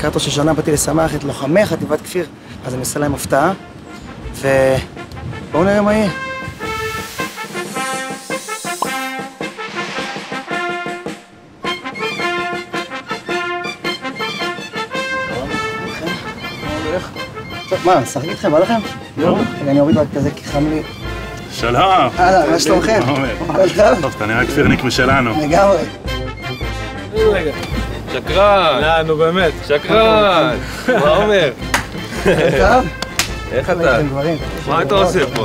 לקראת ראש השנה באתי לשמח את לוחמי חטיבת כפיר, אז אני עושה להם הפתעה, ובואו נראה מה יהיה. מה, נשחק איתכם? בא לכם? רגע, אני אוריד רק כזה כי חם לי. שלום. אהלן, מה שלומכם? מה אומר? הכל טוב? טוב, אתה נראה כפירניק משלנו. לגמרי. שקרן! לא, נו באמת, שקרן! מה אומר? איך אתה? מה אתה עושה פה?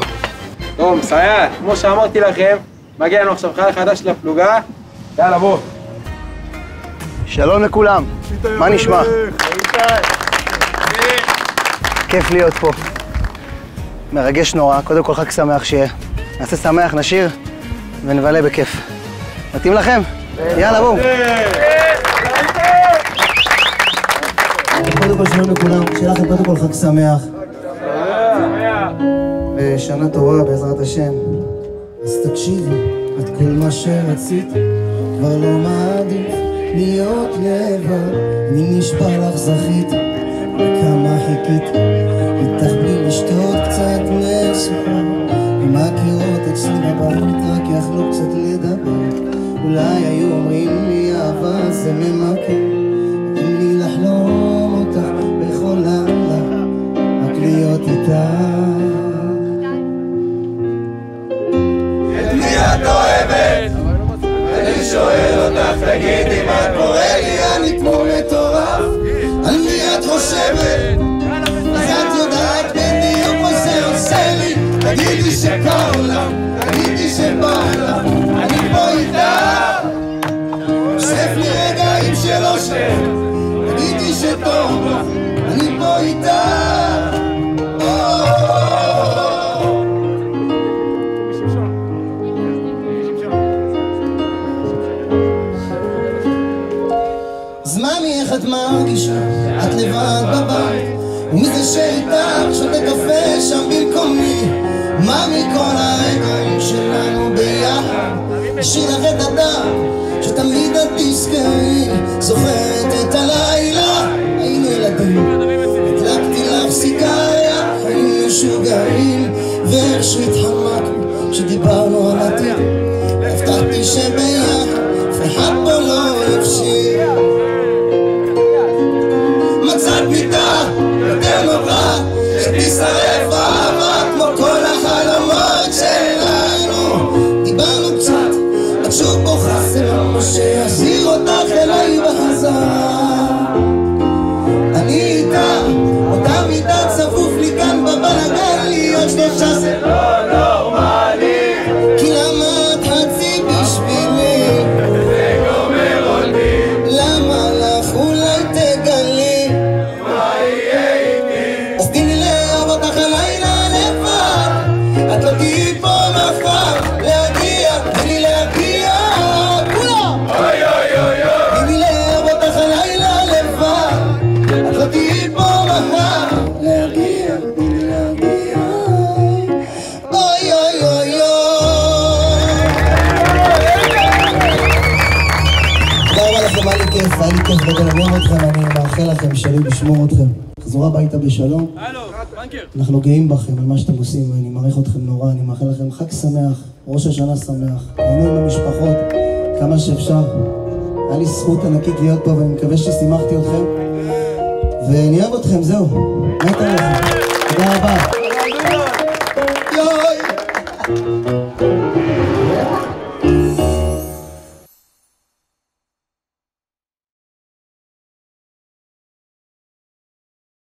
טוב, מסייע, כמו שאמרתי לכם, מגיע לנו עכשיו חייל חדש לפלוגה, יאללה בוא. שלום לכולם, מה נשמע? כיף להיות פה. מרגש נורא, קודם כל חג שמח שיהיה. נעשה שמח, נשיר ונבלה בכיף. מתאים לכם? יאללה בואו. קודם כל שלום לכולם, שיהיה לכם קודם כל חג שמח. ושנה טובה בעזרת השם. אז תקשיבי, את כל מה שרצית, כבר לא מעדיף להיות לבד. מי נשבע לך זכית, וכמה חיכית, איתך בלי לשתות קצת מסוכר. עם הקירות אצלי בבית, רק יכלו קצת לדבר. אולי היו אומרים לי אהבה זה ממכר. את אוהבת? אני שואל אותך, תגידי מה קורה לי, אני כמו מטורף. על מי את חושבת? אז את יודעת בדיוק מה זה עושה לי. תגידי שקר לך, תגידי שבא לך, אני פה איתך. אוסף לי רגעים של אושר, תגידי שטוב לך, אני פה איתך. איך את מרגישה? את לבד בבית. ומי זה שאיתך שותה קפה שם במקומי? ממי, כל הרגעים שלנו ביחד? אשאיר לך את הדם שתמיד את תזכרי. זוכרת את הלילה היינו ילדים. הדלקתי לך סיגריה היינו משוגעים. ואיך שהתחמקנו כשדיברנו על עתיד. הבטחתי שביחד אף אחד פה לא יפשיר אהבה כמו כל החלומות שלנו. דיברנו קצת, את שוב בוכה, שיחזיר אותך שאתם שרים לשמור אתכם. תחזרו הביתה בשלום. אנחנו גאים בכם על מה שאתם עושים, אני מעריך אתכם נורא. אני מאחל לכם חג שמח, ראש השנה שמח. תהנו עם כמה שאפשר. היה לי זכות ענקית להיות פה, ואני מקווה ששימחתי אתכם. ואני אוהב אתכם, זהו. מת עליכם. תודה רבה. יואי!